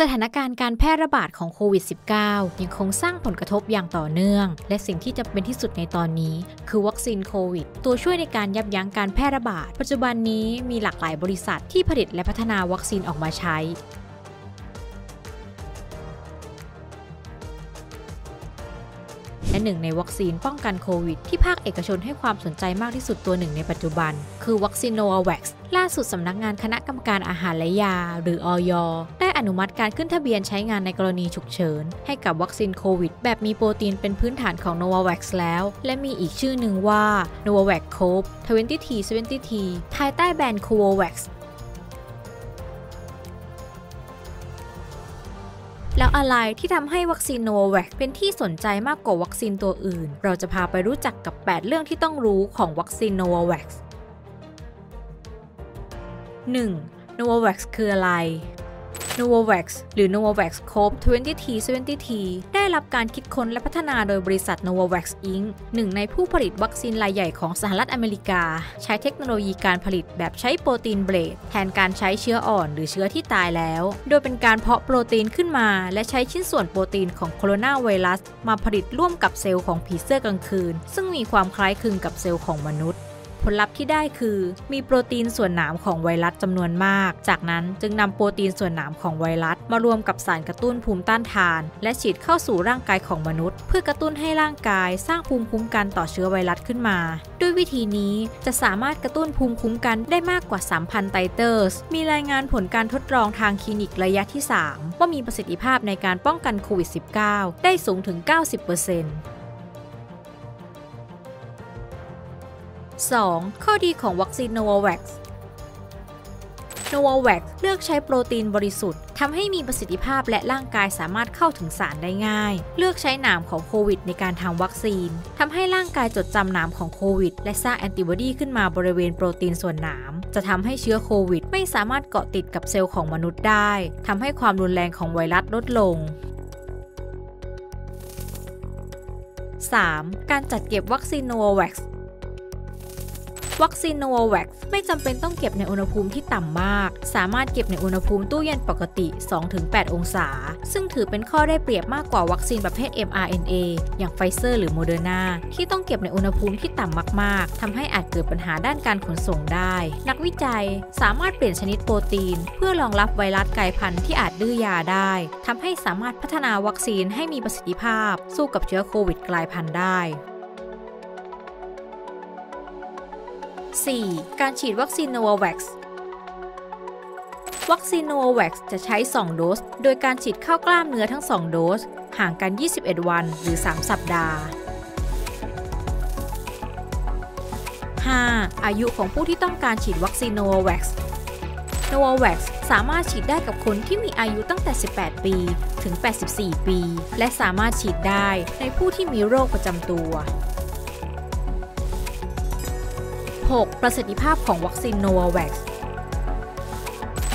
สถานการณ์การแพร่ระบาดของโควิด -19 ยังคงสร้างผลกระทบอย่างต่อเนื่อง และสิ่งที่จะเป็นที่สุดในตอนนี้ คือวัคซีนโควิด ตัวช่วยในการยับยั้งการแพร่ระบาด ปัจจุบันนี้มีหลากหลายบริษัทที่ผลิตและพัฒนาวัคซีนออกมาใช้ และหนึ่งในวัคซีนป้องกันโควิด ที่ภาคเอกชนให้ความสนใจมากที่สุดตัวหนึ่งในปัจจุบัน คือวัคซีนโนวาแว็กซ์ล่าสุดสำนักงานคณะกรรมการอาหารและยา หรืออย. ได้อนุมัติการขึ้นทะเบียนใช้งานในกรณีฉุกเฉิน ให้กับวัคซีนโควิด แบบมีโปรตีนเป็นพื้นฐานของ Novavax แล้ว และมีอีกชื่อหนึ่งว่า Novavax CoV2373 ภายใต้แบรนด์ Covovax แล้วอะไรที่ทำให้วัคซีนโนวาแวกซ์เป็นที่สนใจมากกว่าวัคซีนตัวอื่น เราจะพาไปรู้จักกับ 8 เรื่องที่ต้องรู้ของวัคซีนโนวาแวกซ์ 1. Novavax คืออะไร Novavax หรือ Novavax Cove 20T 70T ได้รับการคิดค้นและพัฒนาโดยบริษัท Novavax Inc. หนึ่งในผู้ผลิตวัคซีนรายใหญ่ของสหรัฐอเมริกา ใช้เทคโนโลยีการผลิตแบบใช้โปรตีนเบรดแทนการใช้เชื้ออ่อนหรือเชื้อที่ตายแล้ว โดยเป็นการเพาะโปรตีนขึ้นมา และใช้ชิ้นส่วนโปรตีนของโคโรนาไวรัสมาผลิตร่วมกับเซลล์ของผีเสื้อกลางคืน ซึ่งมีความคล้ายคลึงกับเซลล์ของมนุษย์ ผลลัพธ์ที่ได้คือ มีโปรตีนส่วนหนามของไวรัสจำนวนมาก จากนั้นจึงนำโปรตีนส่วนหนามของไวรัส มารวมกับสารกระตุ้นภูมิต้านทาน และฉีดเข้าสู่ร่างกายของมนุษย์ เพื่อกระตุ้นให้ร่างกายสร้างภูมิคุ้มกันต่อเชื้อไวรัสขึ้นมา ด้วยวิธีนี้จะสามารถกระตุ้นภูมิคุ้มกันได้มากกว่า 3,000 ไตเตอร์สมีรายงานผลการทดลองทางคลินิกระยะที่ 3 ว่ามีประสิทธิภาพในการป้องกันโควิด -19 ได้สูงถึง 90% 2. ข้อดีของวัคซีน Novavax Novavax เลือกใช้โปรตีนบริสุทธิ์ทำให้มีประสิทธิภาพและร่างกายสามารถเข้าถึงสารได้ง่าย เลือกใช้หนามของโควิดในการทำวัคซีนทำให้ร่างกายจดจำหนามของโควิด และสร้างแอนติบอดีขึ้นมาบริเวณโปรตีนส่วนหนาม จะทำให้เชื้อโควิด ไม่สามารถเกาะติดกับเซลล์ของมนุษย์ได้ทำให้ความรุนแรงของไวรัสลดลง 3. การจัดเก็บวัคซีน Novavax วั วัคซีนโนวาแวกซ์ไม่จำเป็นต้องเก็บในอุณหภูมิที่ต่ำมาก สามารถเก็บในอุณหภูมิตู้เย็นปกติ 2-8 องศา ซึ่งถือเป็นข้อได้เปรียบมากกว่าวัคซีนประเภท mRNA อย่างไฟเซอร์หรือโมเดอร์นาที่ต้องเก็บในอุณหภูมิที่ต่ำมาก ๆทำให้อาจเกิดปัญหาด้านการขนส่งได้ นักวิจัยสามารถเปลี่ยนชนิดโปรตีน เพื่อรองรับไวรัสกลายพันธุ์ที่อาจดื้อยาได้ทำให้สามารถพัฒนาวัคซีนให้มีประสิทธิภาพ สู้กับเชื้อโควิดกลายพันธุ์ได้ 4. การฉีดวัคซีนโนวาแว็กซ์วัคซีนโนวาแว็กซ์จะใช้ 2 โดส โดยการฉีดเข้ากล้ามเนื้อทั้ง 2 โดส ห่างกัน 21 วันหรือ 3 สัปดาห์ 5. อายุของผู้ที่ต้องการฉีดวัคซีนโนวาแว็กซ์โนวาแว็กซ์สามารถฉีดได้กับคนที่มีอายุตั้งแต่ 18 ปีถึง 84 ปี และสามารถฉีดได้ในผู้ที่มีโรคประจำตัว 6. ประสิทธิภาพของวัคซีนโนวาแว็กซ์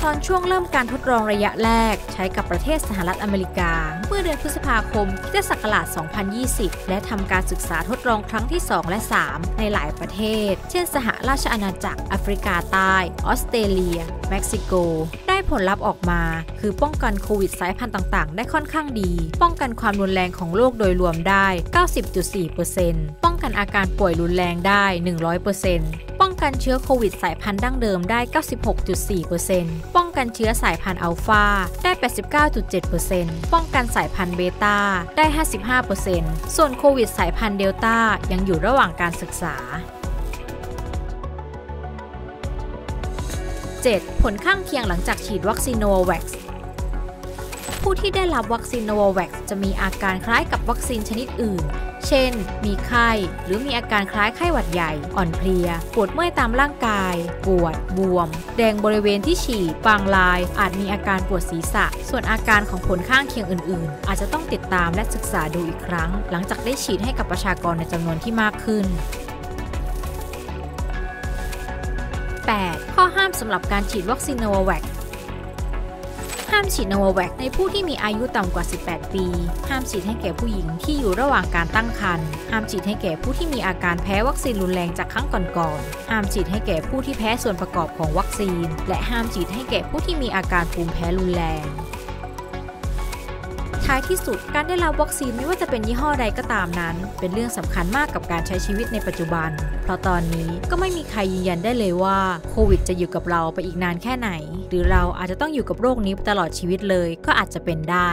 ตอนช่วงเริ่มการทดลองระยะแรกใช้กับประเทศสหรัฐอเมริกา เมื่อเดือนพฤษภาคมคิศักราช 2020 และทำการศึกษาทดลองครั้งที่ 2 และ 3 ในหลายประเทศ เช่น สหราชอาณาจักรแอฟริกาใต้ ออสเตรเลีย เม็กซิโก ได้ผลลัพธ์ออกมา คือป้องกันโควิดสายพันธุ์ต่าง ๆ ได้ค่อนข้างดี ป้องกันความรุนแรงของโรคโดยรวมได้ 90.4%ป้อง กันอาการป่วยรุนแรงได้ 100%ป้องกันเชื้อโควิดสายพันธุ์ดั้งเดิมได้ 96.4%ป้องกันเชื้อสายพันธุ์อัลฟาได้ 89.7%ป้องกันสายพันธุ์เบต้าได้ 55%ส่วนโควิดสายพันธุ์เดลต้ายังอยู่ระหว่างการศึกษา 7. ผลข้างเคียงหลังจากฉีดวัคซีนโนวาแวกซ์ผู้ที่ได้รับวัคซีนโนวาแวกซ์จะมีอาการคล้ายกับวัคซีนชนิดอื่น เช่น มีไข้ หรือมีอาการคล้ายไข้หวัดใหญ่ อ่อนเพลีย ปวดเมื่อยตามร่างกาย ปวด บวม แดงบริเวณที่ฉีดบางราย อาจมีอาการปวดศีรษะ ส่วนอาการของผลข้างเคียงอื่น ๆ อาจจะต้องติดตามและศึกษาดูอีกครั้ง หลังจากได้ฉีดให้กับประชากรในจำนวนที่มากขึ้น 8. ข้อห้ามสำหรับการฉีดวัคซีนโนวาแว็กามฉีดโนวาแวกในผู้ที่มีอายุต่ำกว่า 18 ปี ห้ามฉีดให้แก่ผู้หญิงที่อยู่ระหว่างการตั้งครรภ์ ห้ามฉีดให้แก่ผู้ที่มีอาการแพ้วัคซีนรุนแรงจากครั้งก่อนๆ ห้ามฉีดให้แก่ผู้ที่แพ้ส่วนประกอบของวัคซีน และห้ามฉีดให้แก่ผู้ที่มีอาการภูมิแพ้รุนแรง ท้ายที่สุด การได้รับวัคซีนไม่ว่าจะเป็นยี่ห้อใดก็ตามนั้น เป็นเรื่องสำคัญมากกับการใช้ชีวิตในปัจจุบัน เพราะตอนนี้ก็ไม่มีใครยืนยันได้เลยว่าโควิดจะอยู่กับเราไปอีกนานแค่ไหน หรือเราอาจจะต้องอยู่กับโรคนี้ตลอดชีวิตเลยก็อาจจะเป็นได้